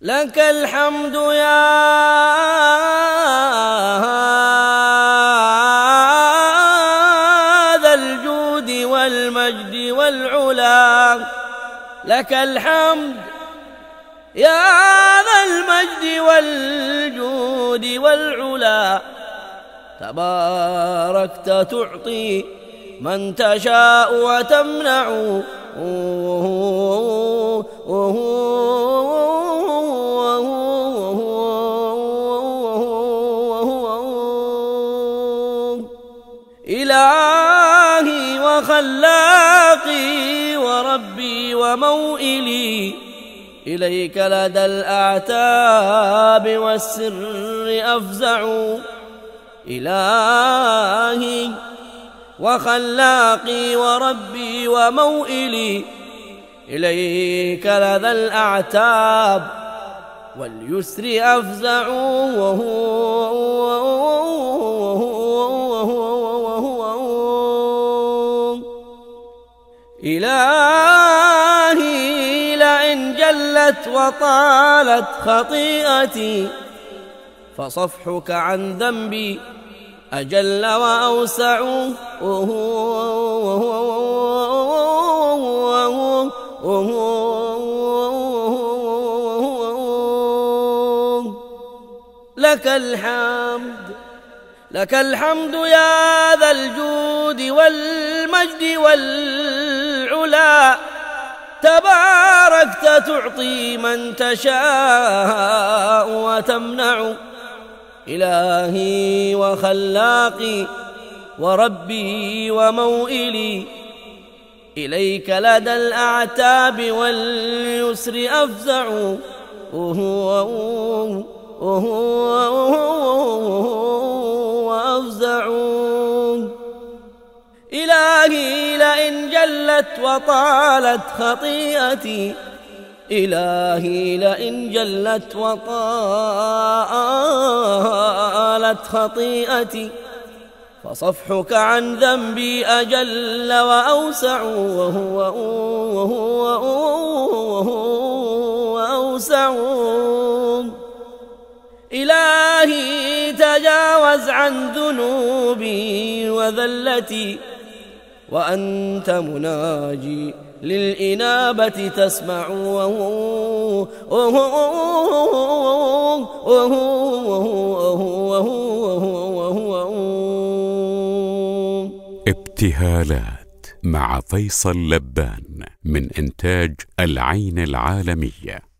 لك الحمد يا ذا الجود والمجد والعلا. لك الحمد يا ذا المجد والجود والعلا. تباركت تعطي من تشاء وتمنع. إلهي وخلاقي وربي وموئلي. إليك لدى الأعتاب والسر أفزع. إلهي وخلاقي وربي وموئلي. إليك لدى الأعتاب واليسر أفزع. إلهي لئن جلت وطالت خطيئتي فصفحك عن ذنبي أجل وأوسع. لك الحمد. لك الحمد يا ذا الجود والمجد والعلا تباركت تعطي من تشاء وتمنع إلهي وخلاقي وربي وموئلي إليك لدى الأعتاب واليسر أفزع وأفزع جلت وطالت خطيئتي. إلهي لئن جلت وطالت خطيئتي. فصفحك عن ذنبي أجل وأوسع وهو وهو وأوسع إلهي تجاوز عن ذنوبي وذلتي. وأنت مناجي للإنابة تسمع. ابتهالات مع فيصل لبان من إنتاج العين العالمية.